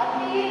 Amém.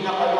Hindi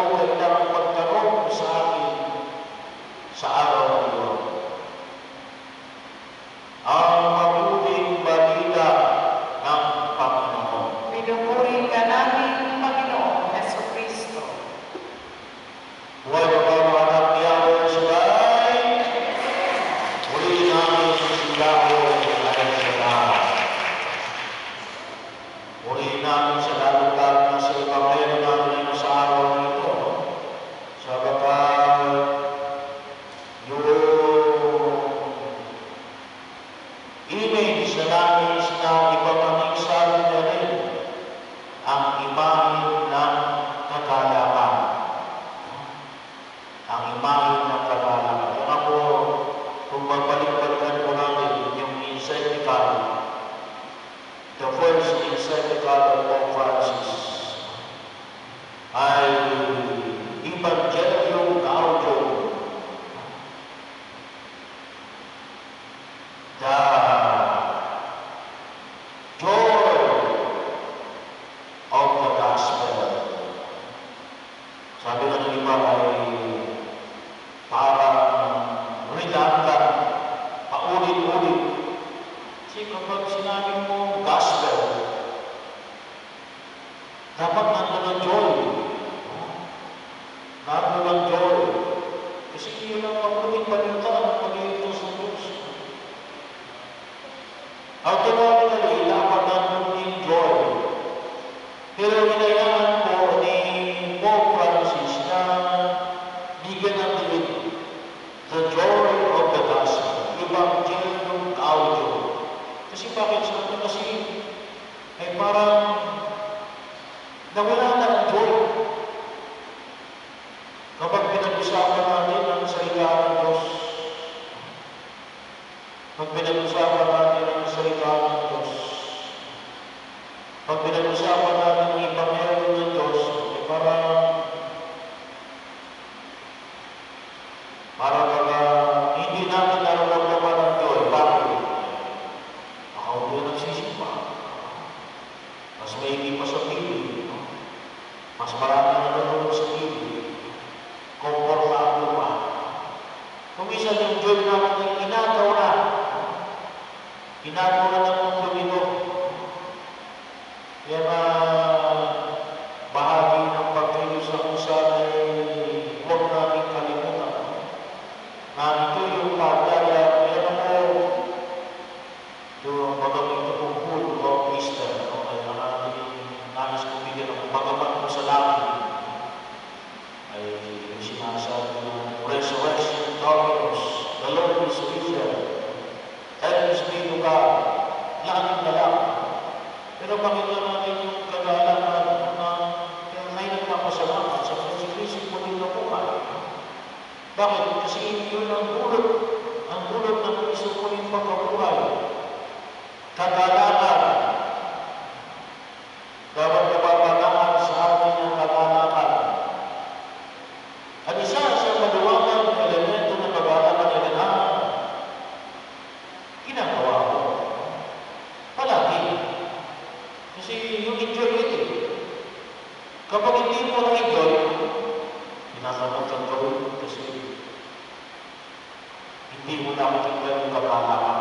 hindi mo nakikita yung kagalakan.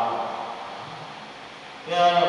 Kaya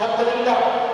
حتى لله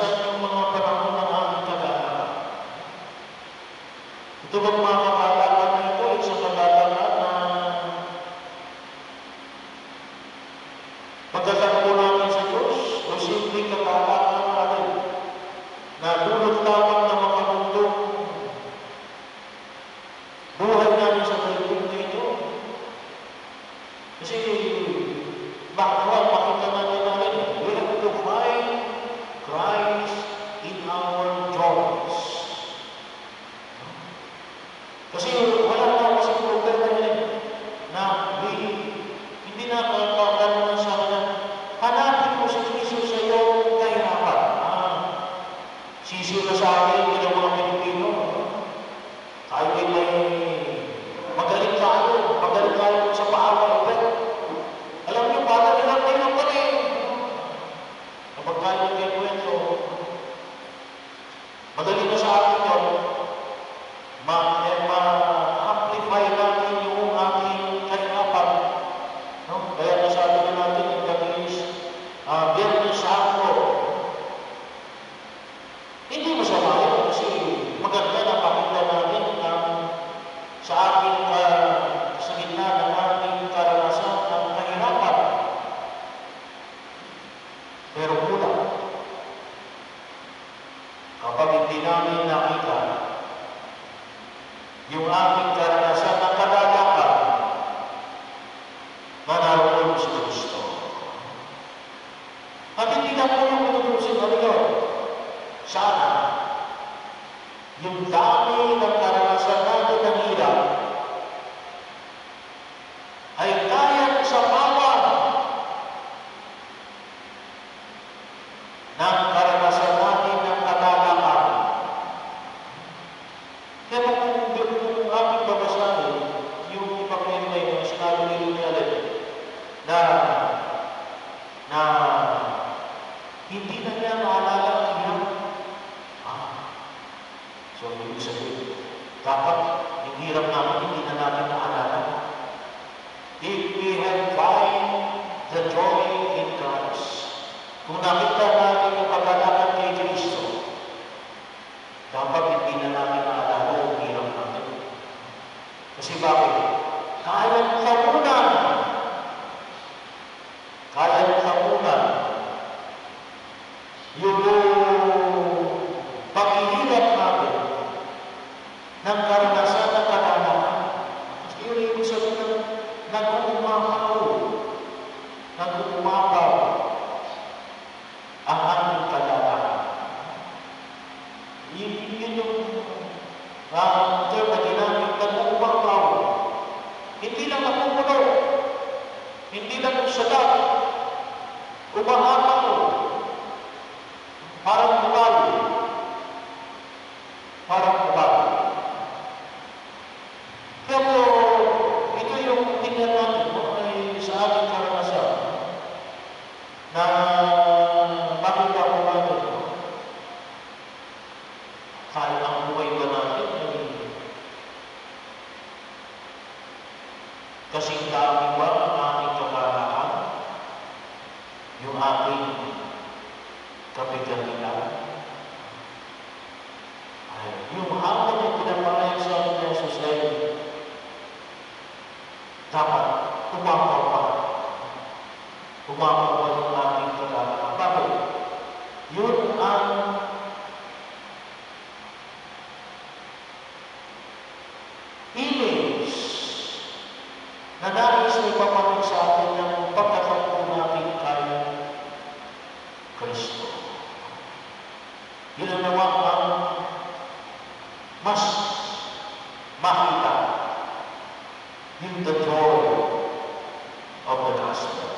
Saya mengatakan mga panahon Itu bermakna. Ito mga Pero kulang. Kapag hindi namin na him the glory of the gospel.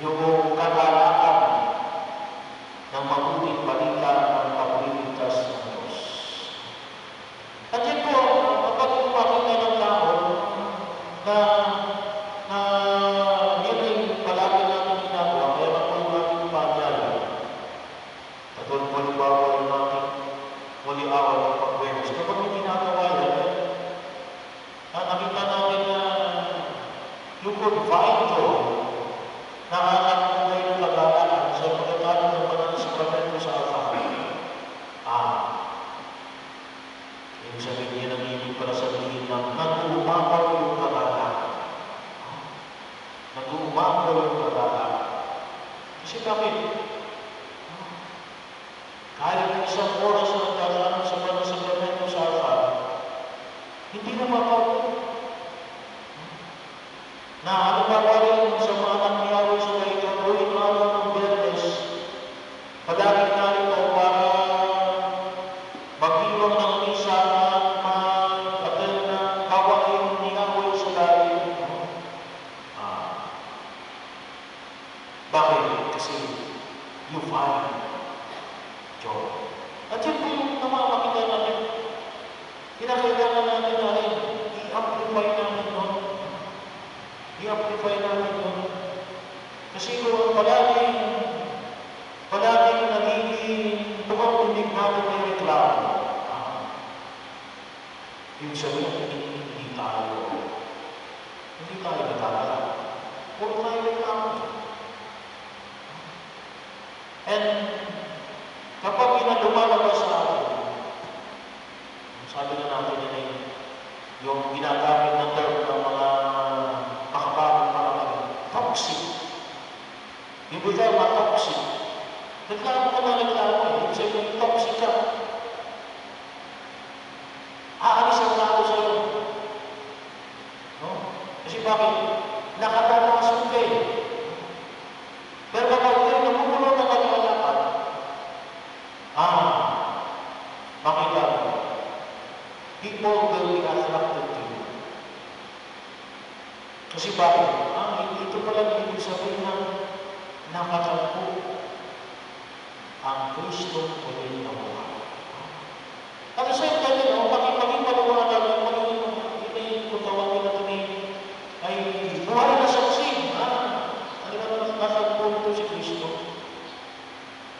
You will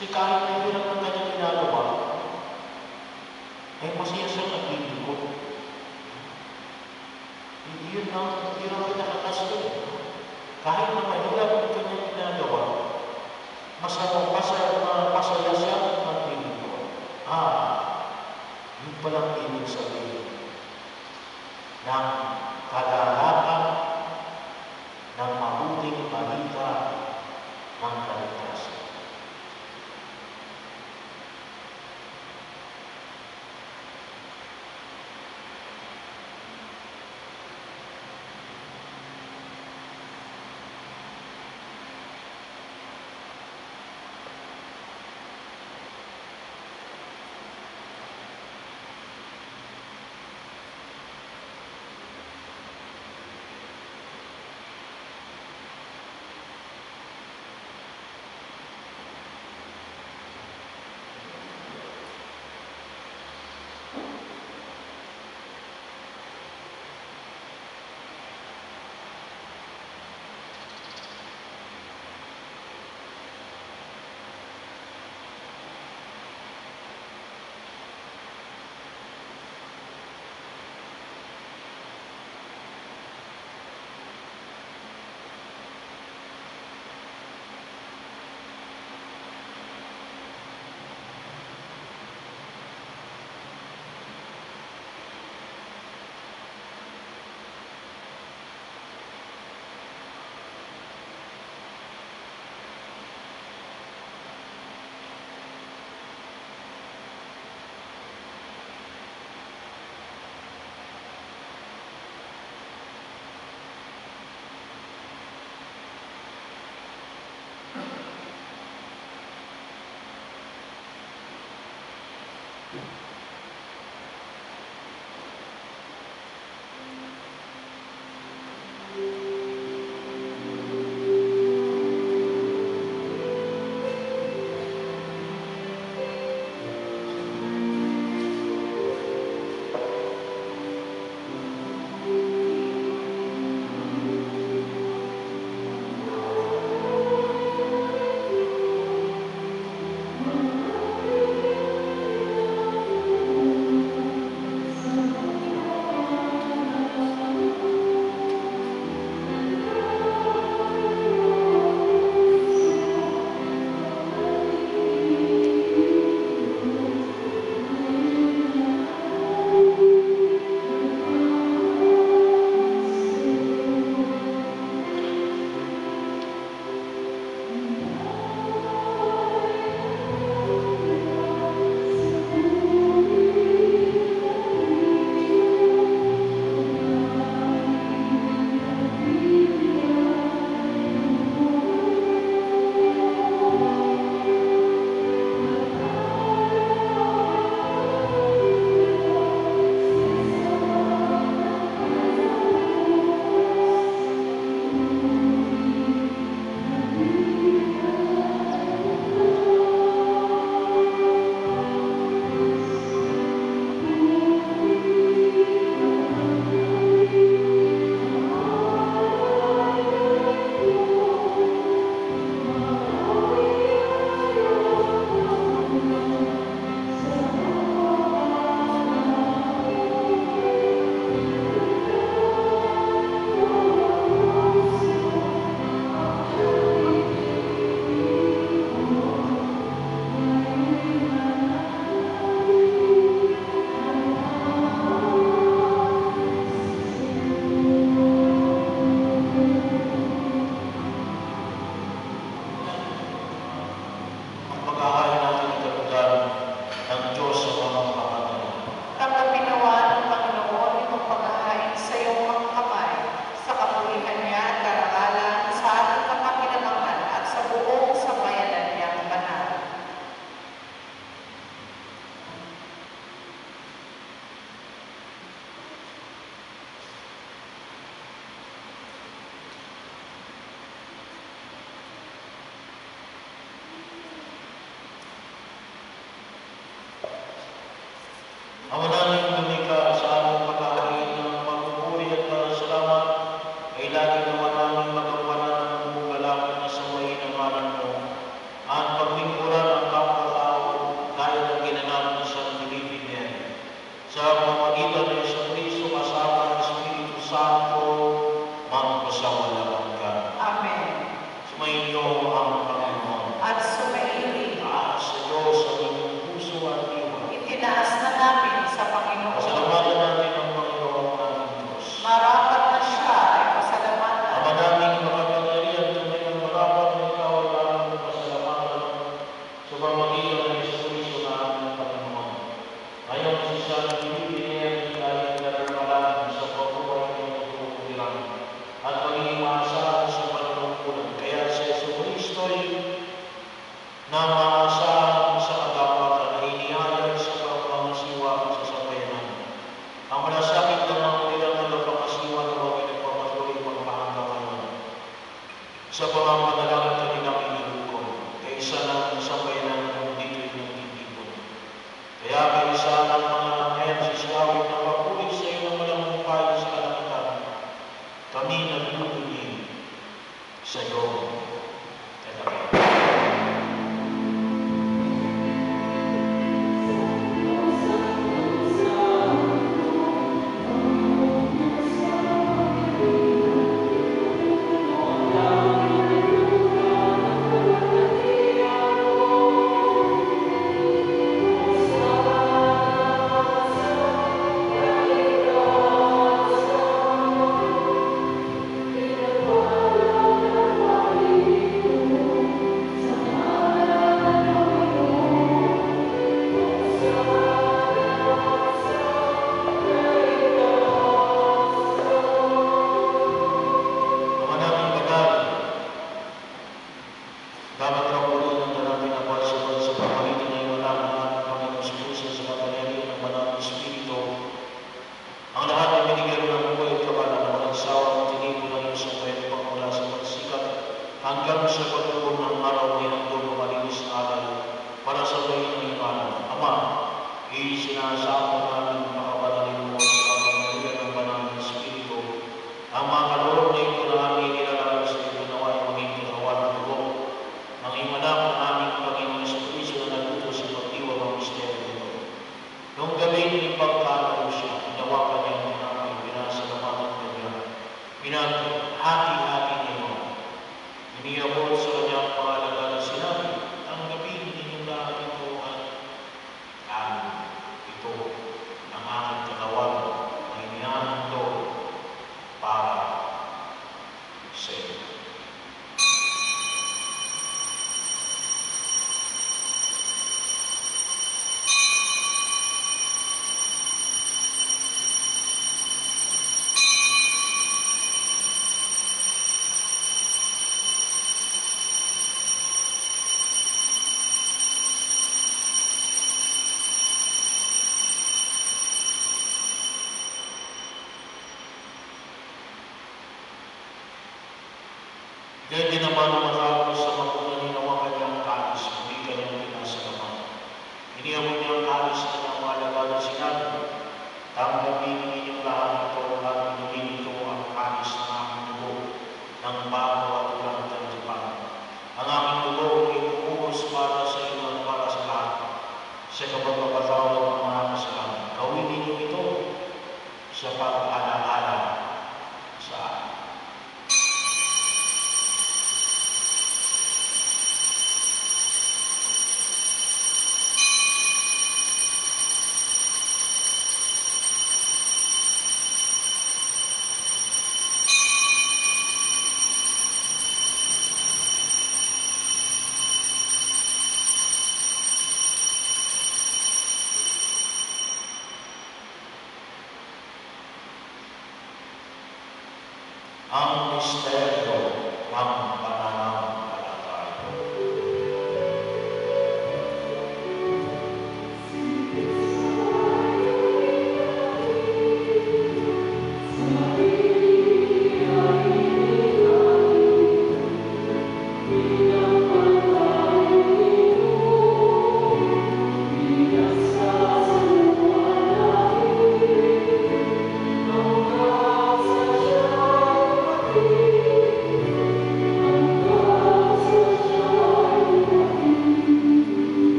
Kasi kahit may hirap na kanyang ginagawa, ay masaya siyang nagiging ko. Hindi yun lang, hindi lang nakakasto. Kahit na mahirap ang kanyang ginagawa, masaya, masaya, masaya siya nagiging ko. Ah, yun palang ibig sabihin ng kalalaman